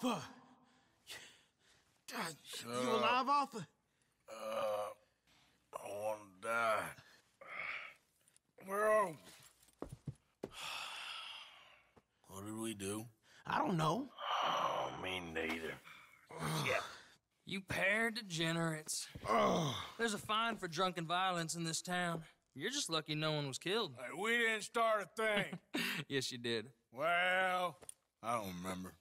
Arthur! God, you alive, Arthur? Uh, I want to die. Where are we? What did we do? I don't know. Oh, me neither. Yeah. You pair degenerates. There's a fine for drunken violence in this town. You're just lucky no one was killed. Hey, we didn't start a thing. yes, you did. well, I don't remember.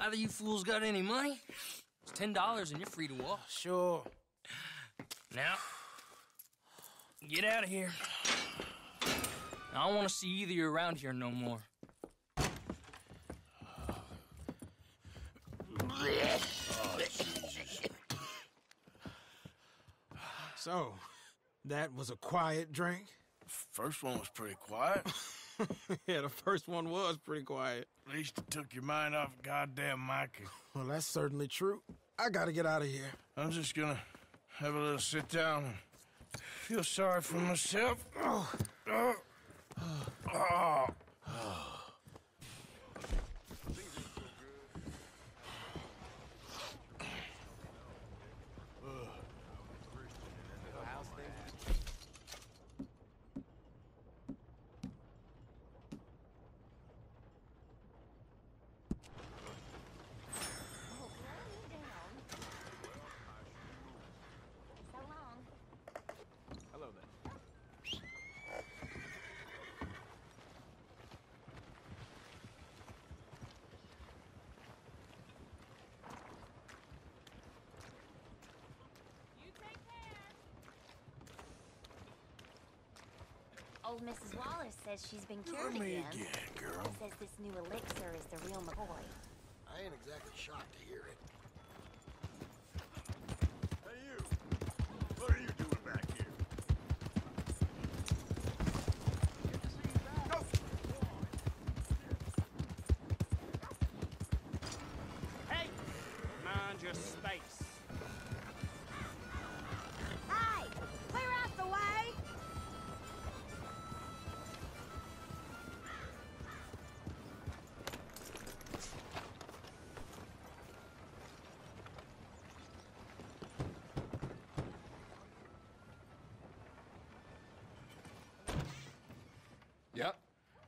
Either you fools got any money, it's ten dollars and you're free to walk. Sure. Now, get out of here. I don't want to see either of you around here no more. So, that was a quiet drink? First one was pretty quiet. yeah, the first one was pretty quiet. At least it took your mind off goddamn Micah. Well, that's certainly true. I gotta get out of here. I'm just gonna have a little sit down and feel sorry for myself. Oh. Oh. Oh. Old Mrs. Wallace says she's been cured Let me again. again, girl. Says this new elixir is the real McCoy. I ain't exactly shocked to hear it.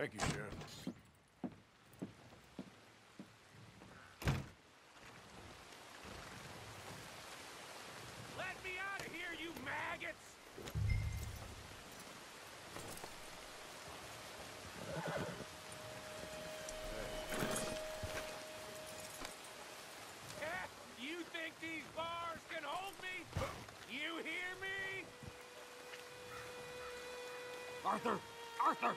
Thank you, Sheriff. Let me out of here, you maggots! You think these bars can hold me? You hear me? Arthur! Arthur!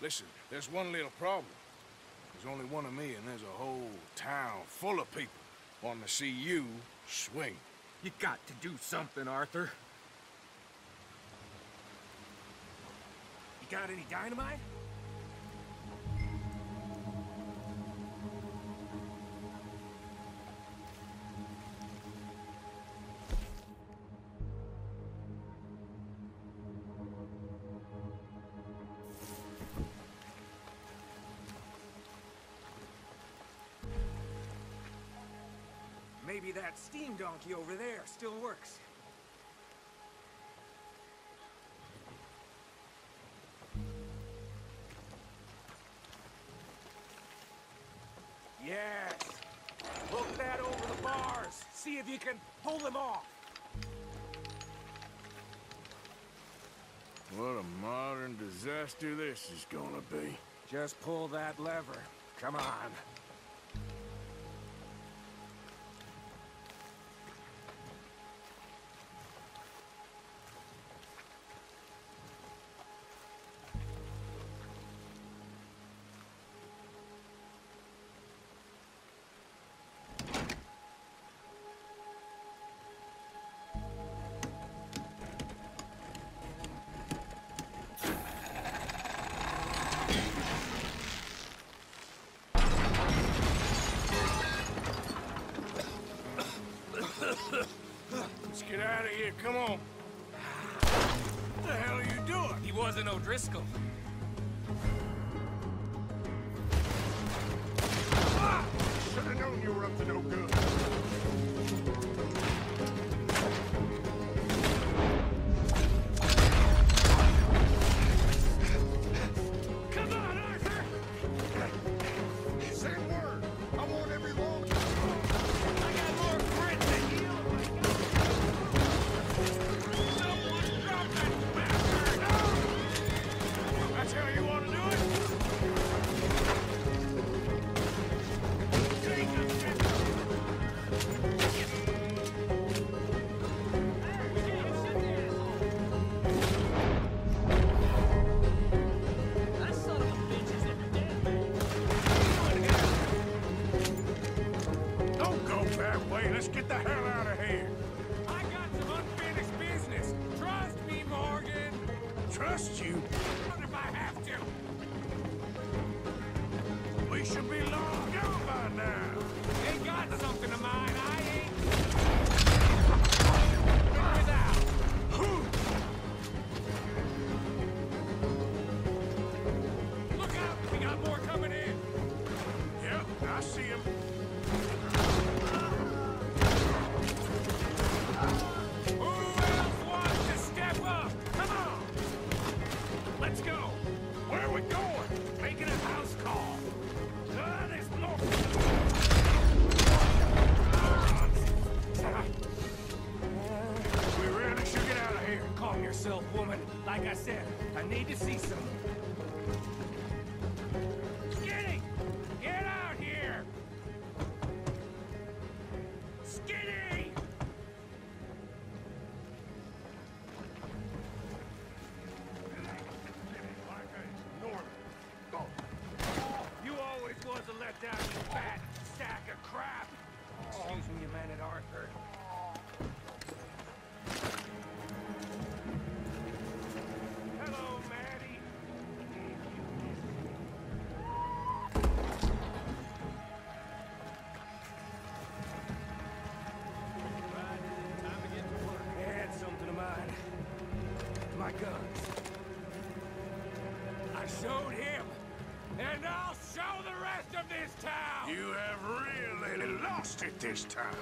Listen, there's one little problem. There's only one of me, and there's a whole town full of people wanting to see you swing. You got to do something, Arthur. You got any dynamite? Maybe that steam donkey over there still works. Yes! Hook that over the bars! See if you can pull them off! What a modern disaster this is gonna be. Just pull that lever. Come on. come on. What the hell are you doing? He wasn't O'Driscoll. that way. Let's get the hell out of here. I got some unfinished business. Trust me, Morgan. Trust you? What if I have to? We should be long gone by now. They got something of mine. I yourself, woman. Like I said, I need to see some. Showed him, and I'll show the rest of this town! You have really lost it this time.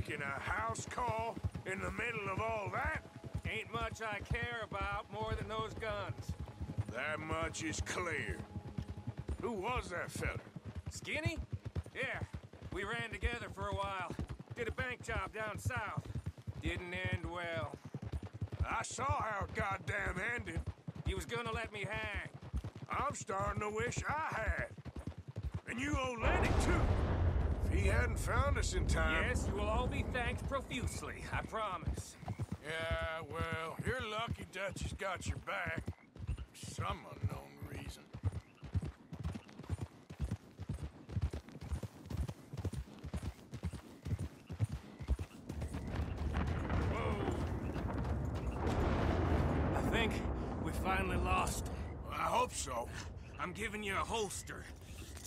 Making a house call in the middle of all that? Ain't much I care about more than those guns. That much is clear. Who was that fella? Skinny? Yeah, we ran together for a while. Did a bank job down south. Didn't end well. I saw how it goddamn ended. He was gonna let me hang. I'm starting to wish I had. And you owe Lenny, too. He hadn't found us in time... Yes, you will all be thanked profusely, I promise. Yeah, well, you're lucky Dutch has got your back. Some unknown reason. I think we finally lost him. I hope so. I'm giving you a holster.